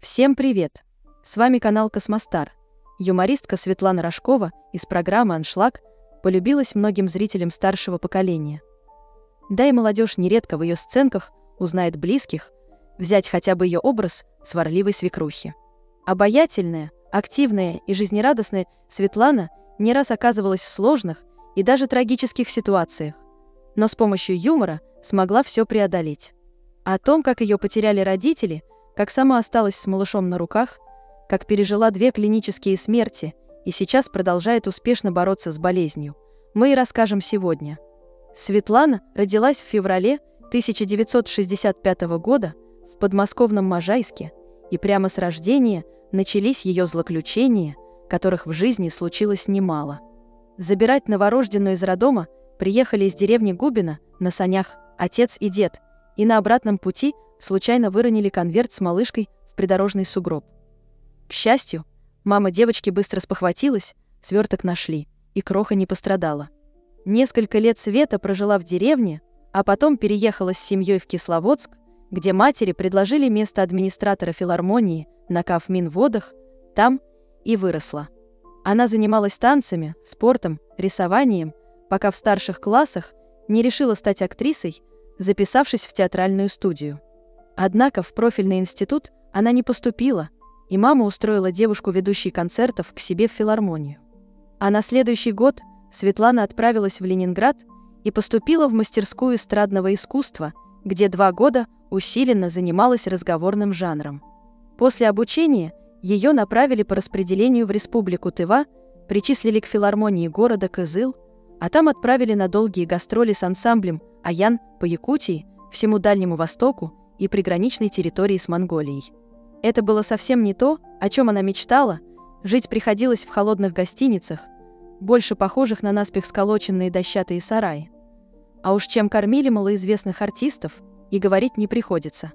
Всем привет! С вами канал Космостар. Юмористка Светлана Рожкова из программы «Аншлаг» полюбилась многим зрителям старшего поколения. Да и молодежь нередко в ее сценках узнает близких, взять хотя бы ее образ сварливой свекрухи. Обаятельная, активная и жизнерадостная Светлана не раз оказывалась в сложных и даже трагических ситуациях, но с помощью юмора смогла все преодолеть. О том, как ее потеряли родители, как сама осталась с малышом на руках, как пережила две клинические смерти и сейчас продолжает успешно бороться с болезнью, мы и расскажем сегодня. Светлана родилась в феврале 1965 года в подмосковном Можайске, и прямо с рождения начались ее злоключения, которых в жизни случилось немало. Забирать новорожденную из роддома приехали из деревни Губина на санях отец и дед – и на обратном пути случайно выронили конверт с малышкой в придорожный сугроб. К счастью, мама девочки быстро спохватилась, сверток нашли, и кроха не пострадала. Несколько лет Света прожила в деревне, а потом переехала с семьей в Кисловодск, где матери предложили место администратора филармонии на Кавминводах, там и выросла. Она занималась танцами, спортом, рисованием, пока в старших классах не решила стать актрисой записавшись в театральную студию. Однако в профильный институт она не поступила, и мама устроила девушку ведущей концертов к себе в филармонию. А на следующий год Светлана отправилась в Ленинград и поступила в мастерскую эстрадного искусства, где два года усиленно занималась разговорным жанром. После обучения ее направили по распределению в Республику Тыва, причислили к филармонии города Кызыл, а там отправили на долгие гастроли с ансамблем Аян по Якутии, всему Дальнему Востоку и приграничной территории с Монголией. Это было совсем не то, о чем она мечтала, жить приходилось в холодных гостиницах, больше похожих на наспех сколоченные дощатые сараи. А уж чем кормили малоизвестных артистов, и говорить не приходится.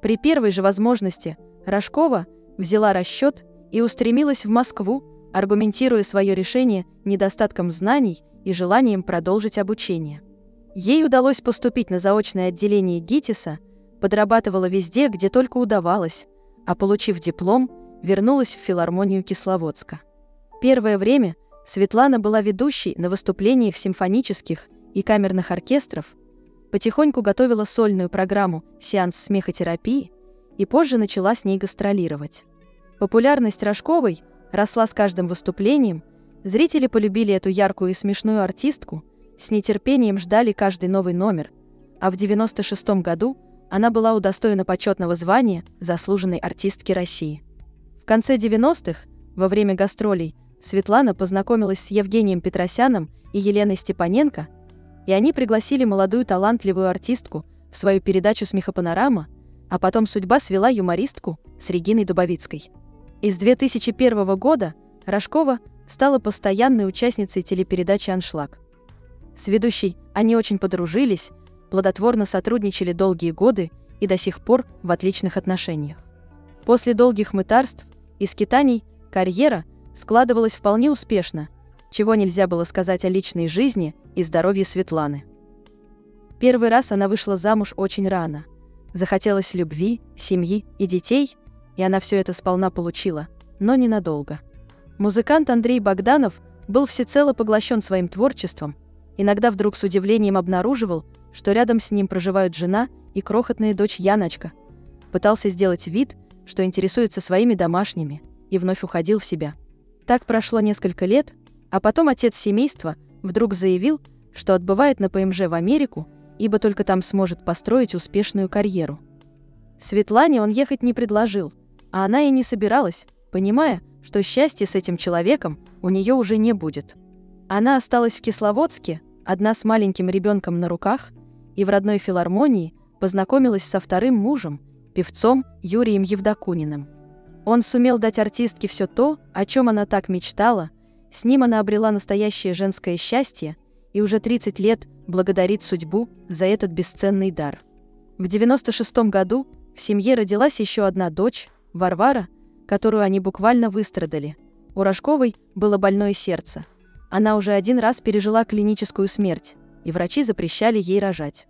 При первой же возможности Рожкова взяла расчет и устремилась в Москву, аргументируя свое решение недостатком знаний и желанием продолжить обучение. Ей удалось поступить на заочное отделение ГИТИСа, подрабатывала везде, где только удавалось, а получив диплом, вернулась в филармонию Кисловодска. Первое время Светлана была ведущей на выступлениях симфонических и камерных оркестров, потихоньку готовила сольную программу «Сеанс смехотерапии» и позже начала с ней гастролировать. Популярность Рожковой росла с каждым выступлением, зрители полюбили эту яркую и смешную артистку – с нетерпением ждали каждый новый номер, а в 96 году она была удостоена почетного звания заслуженной артистки России. В конце 90-х, во время гастролей, Светлана познакомилась с Евгением Петросяном и Еленой Степаненко, и они пригласили молодую талантливую артистку в свою передачу «Смехопанорама», а потом судьба свела юмористку с Региной Дубовицкой. Из 2001 года Рожкова стала постоянной участницей телепередачи «Аншлаг». С ведущей они очень подружились, плодотворно сотрудничали долгие годы и до сих пор в отличных отношениях. После долгих мытарств и скитаний карьера складывалась вполне успешно, чего нельзя было сказать о личной жизни и здоровье Светланы. Первый раз она вышла замуж очень рано. Захотелось любви, семьи и детей, и она все это сполна получила, но ненадолго. Музыкант Андрей Богданов был всецело поглощен своим творчеством – Иногда вдруг с удивлением обнаруживал, что рядом с ним проживают жена и крохотная дочь Яночка. Пытался сделать вид, что интересуется своими домашними, и вновь уходил в себя. Так прошло несколько лет, а потом отец семейства вдруг заявил, что отбывает на ПМЖ в Америку, ибо только там сможет построить успешную карьеру. Светлане он ехать не предложил, а она и не собиралась, понимая, что счастья с этим человеком у нее уже не будет. Она осталась в Кисловодске, одна с маленьким ребенком на руках, и в родной филармонии познакомилась со вторым мужем, певцом Юрием Евдокуниным. Он сумел дать артистке все то, о чем она так мечтала, с ним она обрела настоящее женское счастье и уже 30 лет благодарит судьбу за этот бесценный дар. В 96 году в семье родилась еще одна дочь, Варвара, которую они буквально выстрадали. У Рожковой было больное сердце – она уже один раз пережила клиническую смерть, и врачи запрещали ей рожать.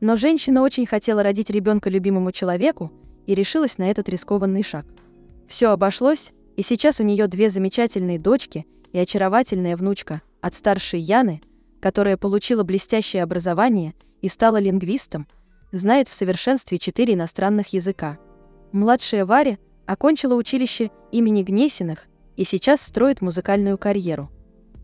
Но женщина очень хотела родить ребенка любимому человеку и решилась на этот рискованный шаг. Все обошлось, и сейчас у нее две замечательные дочки и очаровательная внучка от старшей Яны, которая получила блестящее образование и стала лингвистом, знает в совершенстве четыре иностранных языка. Младшая Варя окончила училище имени Гнесиных и сейчас строит музыкальную карьеру.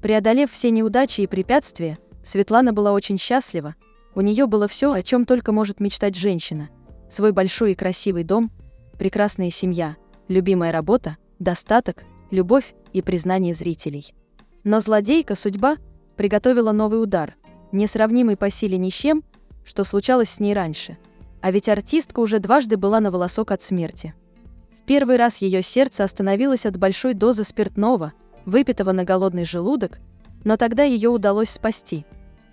Преодолев все неудачи и препятствия, Светлана была очень счастлива. У нее было все, о чем только может мечтать женщина. Свой большой и красивый дом, прекрасная семья, любимая работа, достаток, любовь и признание зрителей. Но злодейка судьба приготовила новый удар, несравнимый по силе ни с чем, что случалось с ней раньше. А ведь артистка уже дважды была на волосок от смерти. В первый раз ее сердце остановилось от большой дозы спиртного, выпитого на голодный желудок, но тогда ее удалось спасти.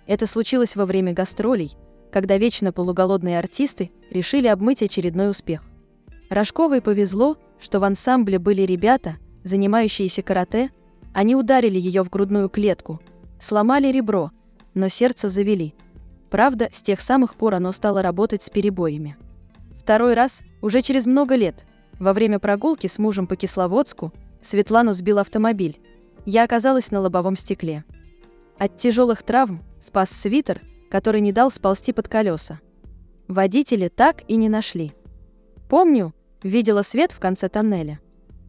Это случилось во время гастролей, когда вечно полуголодные артисты решили обмыть очередной успех. Рожковой повезло, что в ансамбле были ребята, занимающиеся карате, они ударили ее в грудную клетку, сломали ребро, но сердце завели. Правда, с тех самых пор оно стало работать с перебоями. Второй раз, уже через много лет, во время прогулки с мужем по Кисловодску, Светлану сбил автомобиль. Я оказалась на лобовом стекле. От тяжелых травм спас свитер, который не дал сползти под колеса. Водители так и не нашли. Помню, видела свет в конце тоннеля.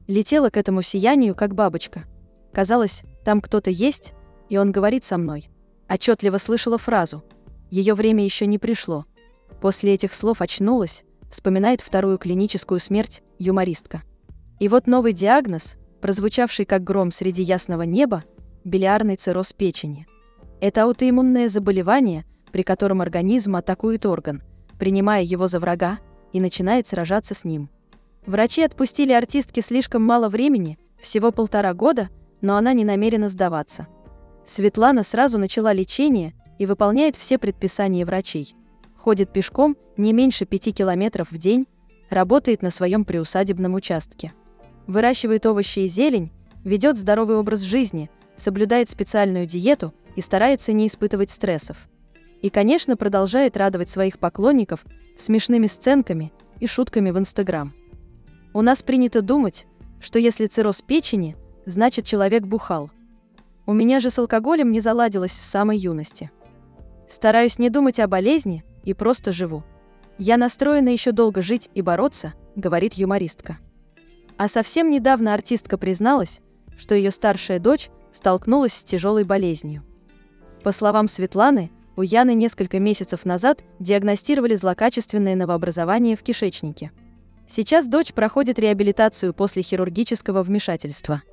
Летела к этому сиянию, как бабочка. Казалось, там кто-то есть, и он говорит со мной. Отчетливо слышала фразу ее время еще не пришло. После этих слов очнулась, вспоминает вторую клиническую смерть юмористка. И вот новый диагноз, прозвучавший как гром среди ясного неба, билиарный цирроз печени. Это аутоиммунное заболевание, при котором организм атакует орган, принимая его за врага, и начинает сражаться с ним. Врачи отпустили артистке слишком мало времени, всего полтора года, но она не намерена сдаваться. Светлана сразу начала лечение и выполняет все предписания врачей. Ходит пешком не меньше пяти километров в день, работает на своем приусадебном участке. Выращивает овощи и зелень, ведет здоровый образ жизни, соблюдает специальную диету и старается не испытывать стрессов. И, конечно, продолжает радовать своих поклонников смешными сценками и шутками в Инстаграм. У нас принято думать, что если цирроз печени, значит человек бухал. У меня же с алкоголем не заладилось с самой юности. Стараюсь не думать о болезни и просто живу. Я настроена еще долго жить и бороться, говорит юмористка. А совсем недавно артистка призналась, что ее старшая дочь столкнулась с тяжелой болезнью. По словам Светланы, у Яны несколько месяцев назад диагностировали злокачественное новообразование в кишечнике. Сейчас дочь проходит реабилитацию после хирургического вмешательства –